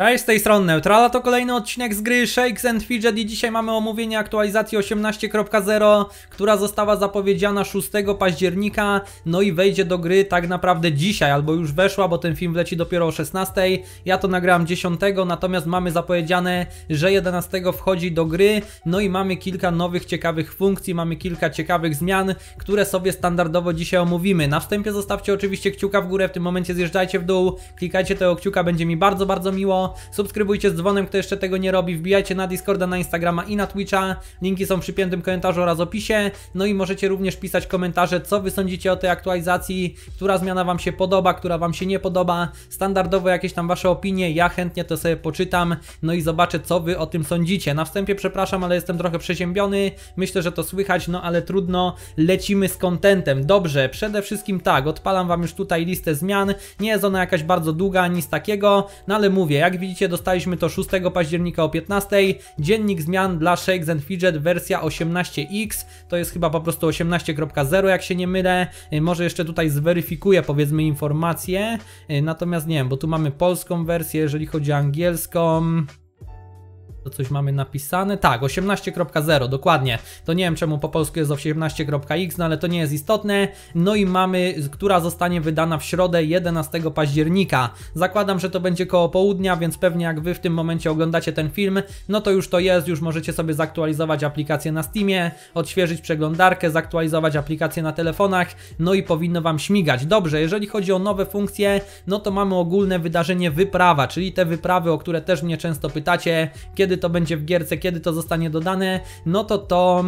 Cześć, z tej strony Neutrala, to kolejny odcinek z gry Shakes and Fidget i dzisiaj mamy omówienie aktualizacji 18.0, która została zapowiedziana 6 października, no i wejdzie do gry tak naprawdę dzisiaj, albo już weszła, bo ten film wleci dopiero o 16, ja to nagrałem 10, natomiast mamy zapowiedziane, że 11 wchodzi do gry, no i mamy kilka nowych ciekawych funkcji, mamy kilka ciekawych zmian, które sobie standardowo dzisiaj omówimy. Na wstępie zostawcie oczywiście kciuka w górę, w tym momencie zjeżdżajcie w dół, klikajcie tego kciuka, będzie mi bardzo, bardzo miło. Subskrybujcie z dzwonem, kto jeszcze tego nie robi. Wbijajcie na Discorda, na Instagrama i na Twitcha. Linki są w przypiętym komentarzu oraz opisie. No i możecie również pisać komentarze, co wy sądzicie o tej aktualizacji, która zmiana wam się podoba, która wam się nie podoba. Standardowo jakieś tam wasze opinie, ja chętnie to sobie poczytam, no i zobaczę, co wy o tym sądzicie. Na wstępie przepraszam, ale jestem trochę przeziębiony. Myślę, że to słychać, no ale trudno. Lecimy z kontentem. Dobrze, przede wszystkim tak, odpalam wam już tutaj listę zmian. Nie jest ona jakaś bardzo długa, nic takiego, no ale mówię, jak widzicie dostaliśmy to 6 października o 15. Dziennik zmian dla Shakes and Fidget wersja 18X. To jest chyba po prostu 18.0 jak się nie mylę. Y, Może jeszcze tutaj zweryfikuję powiedzmy informacje. Y, Natomiast nie wiem, bo tu mamy polską wersję, jeżeli chodzi o angielską. To coś mamy napisane? Tak, 18.0, dokładnie. To nie wiem czemu po polsku jest 18.x, no ale to nie jest istotne. No i mamy, która zostanie wydana w środę 11 października. Zakładam, że to będzie koło południa, więc pewnie jak wy w tym momencie oglądacie ten film, no to już to jest, już możecie sobie zaktualizować aplikację na Steamie, odświeżyć przeglądarkę, zaktualizować aplikację na telefonach, no i powinno wam śmigać. Dobrze, jeżeli chodzi o nowe funkcje, no to mamy ogólne wydarzenie wyprawa, czyli te wyprawy, o które też mnie często pytacie, kiedy to będzie w gierce, kiedy to zostanie dodane, no to to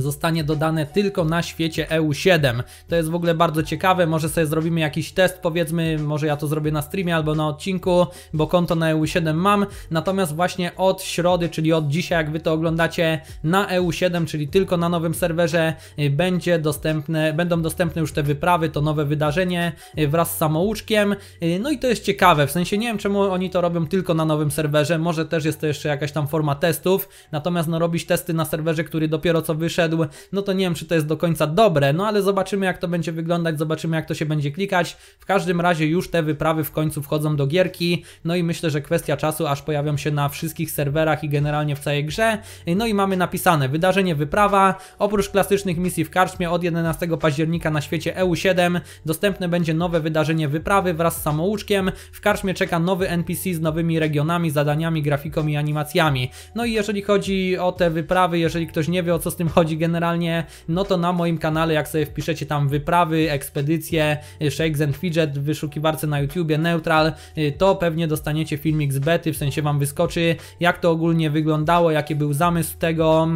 zostanie dodane tylko na świecie EU7. To jest w ogóle bardzo ciekawe, może sobie zrobimy jakiś test, powiedzmy, może ja to zrobię na streamie albo na odcinku, bo konto na EU7 mam, natomiast właśnie od środy, czyli od dzisiaj, jak wy to oglądacie, na EU7, czyli tylko na nowym serwerze, y, będzie dostępne, będą dostępne już te wyprawy, to nowe wydarzenie y, wraz z samouczkiem, Y, no i to jest ciekawe, w sensie nie wiem czemu oni to robią tylko na nowym serwerze, może też jest to jeszcze jakaś tam forma testów, natomiast no robić testy na serwerze, który dopiero co wyszedł, no to nie wiem, czy to jest do końca dobre, no ale zobaczymy, jak to będzie wyglądać, zobaczymy, jak to się będzie klikać. W każdym razie już te wyprawy w końcu wchodzą do gierki, no i myślę, że kwestia czasu, aż pojawią się na wszystkich serwerach i generalnie w całej grze. No i mamy napisane, wydarzenie wyprawa, oprócz klasycznych misji w karczmie od 11 października na świecie EU7 dostępne będzie nowe wydarzenie wyprawy wraz z samouczkiem. W karczmie czeka nowy NPC z nowymi regionami, zadaniami, grafiką i animacjami. No i jeżeli chodzi o te wyprawy, jeżeli ktoś nie wie o co z tym chodzi generalnie, no to na moim kanale, jak sobie wpiszecie tam wyprawy, ekspedycje, y, Shakes and Fidget w wyszukiwarce na YouTubie, Neutral, y, to pewnie dostaniecie filmik z bety, w sensie wam wyskoczy, jak to ogólnie wyglądało, jaki był zamysł tego.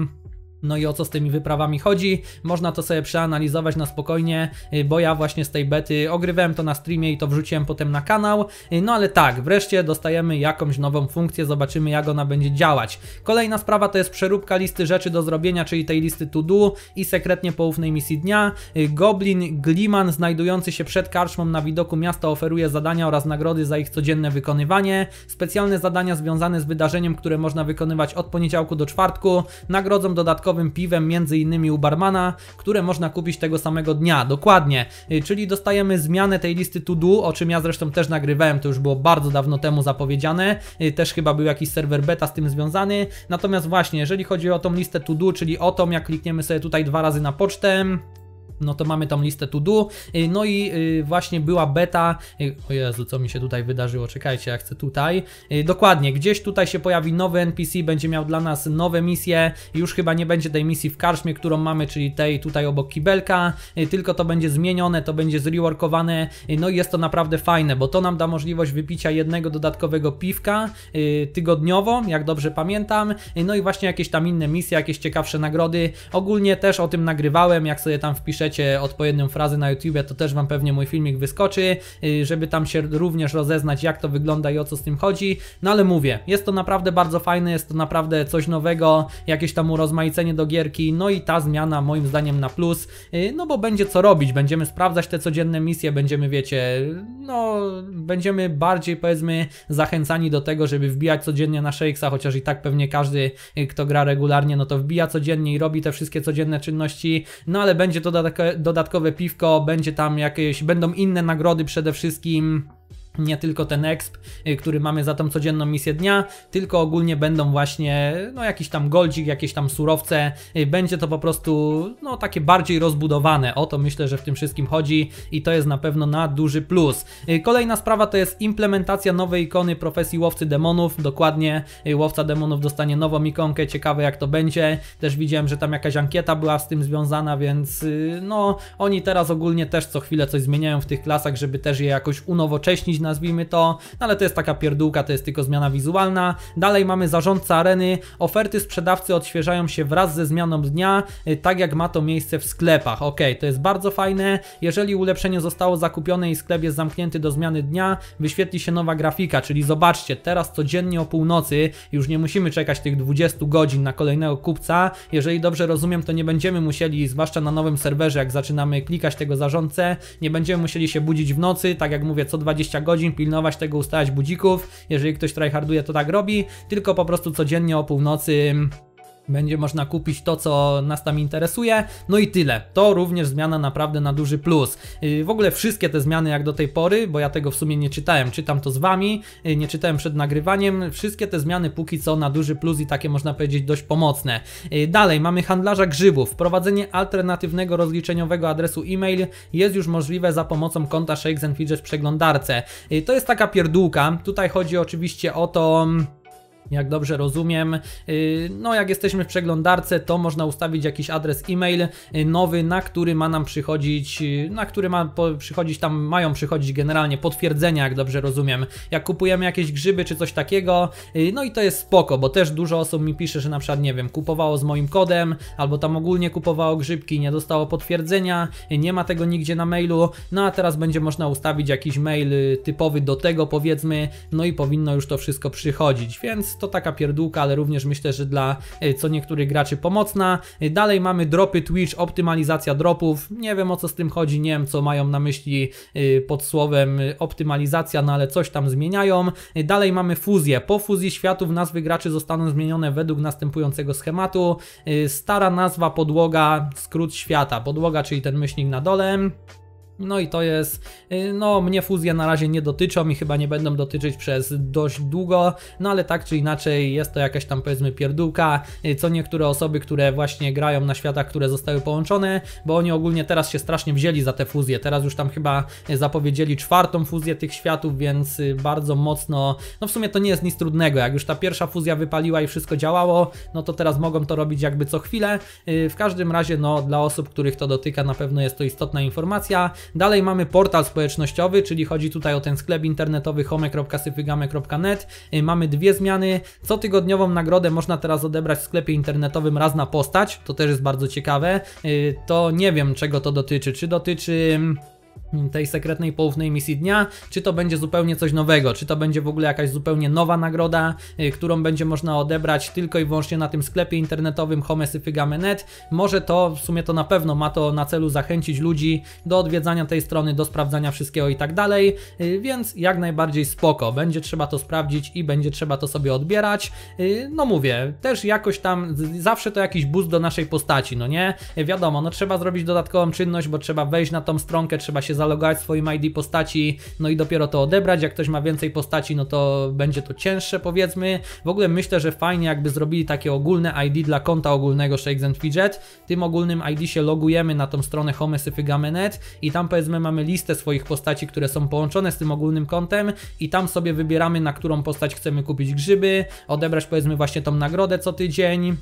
No i o co z tymi wyprawami chodzi? Można to sobie przeanalizować na spokojnie, y, bo ja właśnie z tej bety ogrywałem to na streamie i to wrzuciłem potem na kanał. Y, No ale tak, wreszcie dostajemy jakąś nową funkcję, zobaczymy jak ona będzie działać. Kolejna sprawa to jest przeróbka listy rzeczy do zrobienia, czyli tej listy to do i sekretnie poufnej misji dnia. Y, Goblin Gliman znajdujący się przed karczmą na widoku miasta oferuje zadania oraz nagrody za ich codzienne wykonywanie. Specjalne zadania związane z wydarzeniem, które można wykonywać od poniedziałku do czwartku, nagrodzą dodatkowo piwem, między innymi u barmana, które można kupić tego samego dnia, dokładnie. Y, Czyli dostajemy zmianę tej listy to do, o czym ja zresztą też nagrywałem, to już było bardzo dawno temu zapowiedziane. Y, Też chyba był jakiś serwer beta z tym związany. Natomiast właśnie, jeżeli chodzi o tą listę to do, czyli o tą, jak klikniemy sobie tutaj dwa razy na pocztę, no to mamy tą listę to do. Y, No i y, właśnie była beta. Y, O Jezu, co mi się tutaj wydarzyło? Czekajcie, ja chcę tutaj. Dokładnie, gdzieś tutaj się pojawi nowy NPC, będzie miał dla nas nowe misje. Już chyba nie będzie tej misji w karczmie, którą mamy, czyli tej tutaj obok kibelka, tylko to będzie zmienione, to będzie zreworkowane. No i jest to naprawdę fajne, bo to nam da możliwość wypicia jednego dodatkowego piwka tygodniowo, jak dobrze pamiętam. No i właśnie jakieś tam inne misje, jakieś ciekawsze nagrody. Ogólnie też o tym nagrywałem, jak sobie tam wpiszecie odpowiednią frazę na YouTubie, to też wam pewnie mój filmik wyskoczy, y, żeby tam się również rozeznać, jak to wygląda i o co z tym chodzi. No ale mówię, jest to naprawdę bardzo fajne, jest to naprawdę coś nowego, jakieś tam urozmaicenie do gierki, no i ta zmiana moim zdaniem na plus, y, no bo będzie co robić, będziemy sprawdzać te codzienne misje, będziemy, wiecie, no będziemy bardziej powiedzmy zachęcani do tego, żeby wbijać codziennie na Shakesa, chociaż i tak pewnie każdy, y, kto gra regularnie, no to wbija codziennie i robi te wszystkie codzienne czynności, no ale będzie to dodatkowe, dodatkowe piwko, będzie tam jakieś, będą inne nagrody przede wszystkim. Nie tylko ten exp, y, który mamy za tą codzienną misję dnia, tylko ogólnie będą właśnie no jakiś tam goldzik, jakieś tam surowce, y, będzie to po prostu no takie bardziej rozbudowane, o to myślę, że w tym wszystkim chodzi i to jest na pewno na duży plus. Y, kolejna sprawa to jest implementacja nowej ikony profesji łowcy demonów, dokładnie łowca demonów dostanie nową ikonkę, ciekawe jak to będzie, też widziałem, że tam jakaś ankieta była z tym związana, więc no oni teraz ogólnie też co chwilę coś zmieniają w tych klasach, żeby też je jakoś unowocześnić nazwijmy to, no ale to jest taka pierdółka, to jest tylko zmiana wizualna. Dalej mamy zarządca areny, oferty sprzedawcy odświeżają się wraz ze zmianą dnia, y, tak jak ma to miejsce w sklepach. Ok, to jest bardzo fajne. Jeżeli ulepszenie zostało zakupione i sklep jest zamknięty do zmiany dnia, wyświetli się nowa grafika, czyli zobaczcie, teraz codziennie o północy, już nie musimy czekać tych 20 godzin na kolejnego kupca. Jeżeli dobrze rozumiem, to nie będziemy musieli, zwłaszcza na nowym serwerze, jak zaczynamy klikać tego zarządcę, nie będziemy musieli się budzić w nocy, tak jak mówię, co 20 godzin godzin, pilnować tego, ustawiać budzików. Jeżeli ktoś tryharduje, to tak robi, tylko po prostu codziennie o północy będzie można kupić to, co nas tam interesuje. No i tyle. To również zmiana naprawdę na duży plus. Y, w ogóle wszystkie te zmiany jak do tej pory, bo ja tego w sumie nie czytałem, czytam to z wami, y, nie czytałem przed nagrywaniem. Wszystkie te zmiany póki co na duży plus i takie można powiedzieć dość pomocne. Y, dalej mamy handlarza grzybów. Wprowadzenie alternatywnego rozliczeniowego adresu e-mail jest już możliwe za pomocą konta Shakes and Fidget w przeglądarce. To jest taka pierdółka. Tutaj chodzi oczywiście o to jak dobrze rozumiem. Y, no, jak jesteśmy w przeglądarce, to można ustawić jakiś adres e-mail y, nowy, na który ma nam przychodzić, y, na który ma przychodzić, tam mają przychodzić generalnie potwierdzenia, jak dobrze rozumiem. Jak kupujemy jakieś grzyby czy coś takiego, no i to jest spoko, bo też dużo osób mi pisze, że na przykład, nie wiem, kupowało z moim kodem, albo tam ogólnie kupowało grzybki, nie dostało potwierdzenia, nie ma tego nigdzie na mailu, no a teraz będzie można ustawić jakiś mail typowy do tego, powiedzmy, no i powinno już to wszystko przychodzić, więc to taka pierdółka, ale również myślę, że dla e, co niektórych graczy pomocna. E, dalej mamy dropy Twitch, optymalizacja dropów. Nie wiem o co z tym chodzi, nie wiem co mają na myśli e, pod słowem optymalizacja, no ale coś tam zmieniają. Dalej mamy fuzję. Po fuzji światów nazwy graczy zostaną zmienione według następującego schematu. Stara nazwa podłoga, skrót świata. Podłoga, czyli ten myślnik na dole. No i to jest, y, no mnie fuzje na razie nie dotyczą i chyba nie będą dotyczyć przez dość długo, no ale tak czy inaczej jest to jakaś tam powiedzmy pierdółka, y, co niektóre osoby, które właśnie grają na światach, które zostały połączone, bo oni ogólnie teraz się strasznie wzięli za te fuzje, teraz już tam chyba zapowiedzieli czwartą fuzję tych światów, więc y, bardzo mocno, no w sumie to nie jest nic trudnego, jak już ta pierwsza fuzja wypaliła i wszystko działało, no to teraz mogą to robić jakby co chwilę, w każdym razie no dla osób, których to dotyka na pewno jest to istotna informacja, Dalej mamy portal społecznościowy, czyli chodzi tutaj o ten sklep internetowy home.syfygame.net. Y, mamy dwie zmiany. Cotygodniową nagrodę można teraz odebrać w sklepie internetowym raz na postać. To też jest bardzo ciekawe. Y, to nie wiem czego to dotyczy. Czy dotyczy mm, tej sekretnej poufnej misji dnia, czy to będzie zupełnie coś nowego, czy to będzie w ogóle jakaś zupełnie nowa nagroda, y, którą będzie można odebrać tylko i wyłącznie na tym sklepie internetowym homesyfygame.net. Może to, w sumie to na pewno ma to na celu zachęcić ludzi do odwiedzania tej strony, do sprawdzania wszystkiego i tak dalej, y, więc jak najbardziej spoko, będzie trzeba to sprawdzić i będzie trzeba to sobie odbierać. Y, no mówię, też jakoś tam, zawsze to jakiś boost do naszej postaci, no nie? Wiadomo, no trzeba zrobić dodatkową czynność, bo trzeba wejść na tą stronkę, trzeba się zalogować swoim ID postaci, no i dopiero to odebrać. Jak ktoś ma więcej postaci, no to będzie to cięższe powiedzmy. W ogóle myślę, że fajnie jakby zrobili takie ogólne ID dla konta ogólnego Shakes and Fidget. Tym ogólnym ID się logujemy na tą stronę homesyfygamy.net i tam powiedzmy mamy listę swoich postaci, które są połączone z tym ogólnym kontem i tam sobie wybieramy na którą postać chcemy kupić grzyby, odebrać powiedzmy właśnie tą nagrodę co tydzień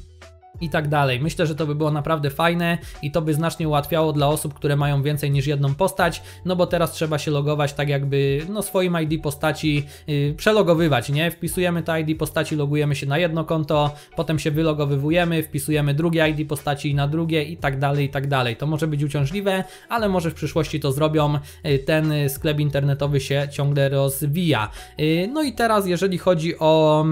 i tak dalej. Myślę, że to by było naprawdę fajne i to by znacznie ułatwiało dla osób, które mają więcej niż jedną postać, no bo teraz trzeba się logować tak jakby no swoim ID postaci yy, przelogowywać, nie? Wpisujemy to ID postaci, logujemy się na jedno konto, potem się wylogowywujemy, wpisujemy drugie ID postaci na drugie i tak dalej, i tak dalej. To może być uciążliwe, ale może w przyszłości to zrobią. Yy, ten sklep internetowy się ciągle rozwija. Yy, no i teraz jeżeli chodzi o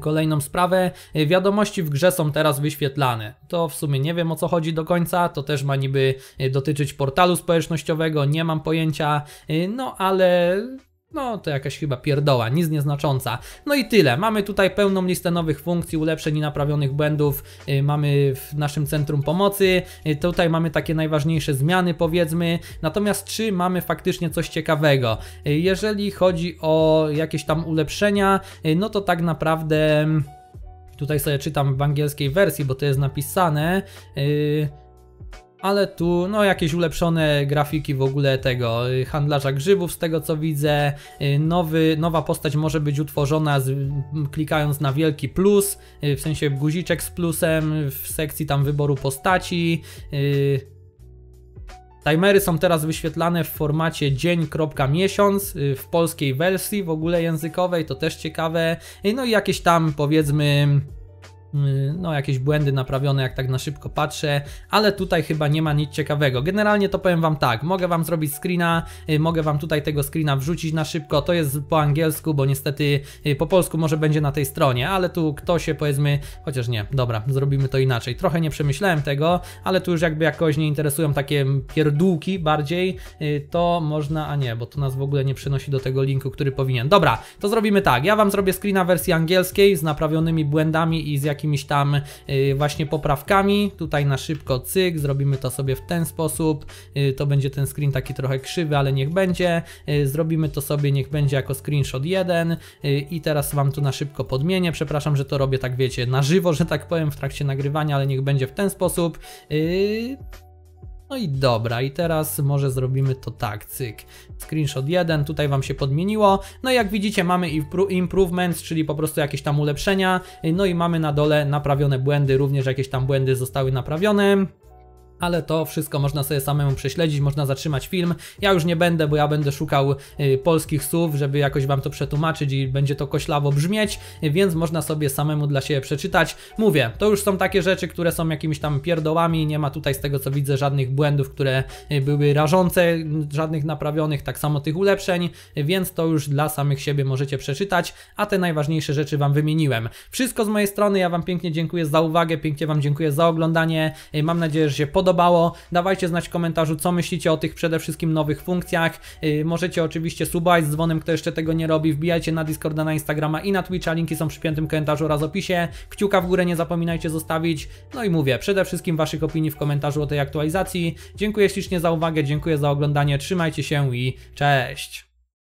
Kolejną sprawę, wiadomości w grze są teraz wyświetlane. To w sumie nie wiem o co chodzi do końca, to też ma niby y, dotyczyć portalu społecznościowego, nie mam pojęcia, y, no ale no to jakaś chyba pierdoła, nic nieznacząca. No i tyle. Mamy tutaj pełną listę nowych funkcji, ulepszeń i naprawionych błędów. Yy, mamy w naszym centrum pomocy. Yy, tutaj mamy takie najważniejsze zmiany, powiedzmy. Natomiast czy mamy faktycznie coś ciekawego? Yy, jeżeli chodzi o jakieś tam ulepszenia, yy, no to tak naprawdę. mm, Tutaj sobie czytam w angielskiej wersji, bo to jest napisane. Yy, ale tu no jakieś ulepszone grafiki w ogóle tego y, handlarza grzybów z tego co widzę. Y, Nowy, nowa postać może być utworzona z, klikając na wielki plus, y, w sensie guziczek z plusem w sekcji tam wyboru postaci. Timery są teraz wyświetlane w formacie dzień.miesiąc w polskiej wersji w ogóle językowej, to też ciekawe. No i jakieś tam powiedzmy no jakieś błędy naprawione, jak tak na szybko patrzę, ale tutaj chyba nie ma nic ciekawego. Generalnie to powiem wam tak, mogę wam zrobić screena, y, mogę wam tutaj tego screena wrzucić na szybko, to jest po angielsku, bo niestety y, po polsku może będzie na tej stronie, ale tu kto się powiedzmy, chociaż nie, dobra, zrobimy to inaczej. Trochę nie przemyślałem tego, ale tu już jakby jakoś nie interesują takie pierdółki bardziej, y, to można, a nie, bo to nas w ogóle nie przenosi do tego linku, który powinien. Dobra, to zrobimy tak, ja wam zrobię screena wersji angielskiej z naprawionymi błędami i z jakimiś tam y, właśnie poprawkami. Tutaj na szybko cyk, zrobimy to sobie w ten sposób. Y, To będzie ten screen taki trochę krzywy, ale niech będzie. Y, Zrobimy to sobie, niech będzie jako screenshot 1 y, i teraz wam tu na szybko podmienię. Przepraszam, że to robię tak wiecie, na żywo, że tak powiem, w trakcie nagrywania, ale niech będzie w ten sposób. No i dobra, i teraz może zrobimy to tak, cyk. Screenshot 1, tutaj Wam się podmieniło. No i jak widzicie mamy impro- improvements, czyli po prostu jakieś tam ulepszenia. No i mamy na dole naprawione błędy, również jakieś tam błędy zostały naprawione. Ale to wszystko można sobie samemu prześledzić, można zatrzymać film. Ja już nie będę, bo ja będę szukał y, polskich słów, żeby jakoś wam to przetłumaczyć i będzie to koślawo brzmieć, y, więc można sobie samemu dla siebie przeczytać. Mówię, to już są takie rzeczy, które są jakimiś tam pierdołami, nie ma tutaj z tego co widzę żadnych błędów, które y, były rażące, żadnych naprawionych, tak samo tych ulepszeń, więc to już dla samych siebie możecie przeczytać, a te najważniejsze rzeczy wam wymieniłem. Wszystko z mojej strony, ja wam pięknie dziękuję za uwagę, pięknie wam dziękuję za oglądanie, Y, mam nadzieję, że się podobało. Dawajcie znać w komentarzu, co myślicie o tych przede wszystkim nowych funkcjach. Yy, możecie oczywiście subować z dzwonem, kto jeszcze tego nie robi. Wbijajcie na Discorda, na Instagrama i na Twitcha. Linki są w przypiętym komentarzu oraz opisie. Kciuka w górę nie zapominajcie zostawić. No i mówię, przede wszystkim waszych opinii w komentarzu o tej aktualizacji. Dziękuję ślicznie za uwagę, dziękuję za oglądanie. Trzymajcie się i cześć!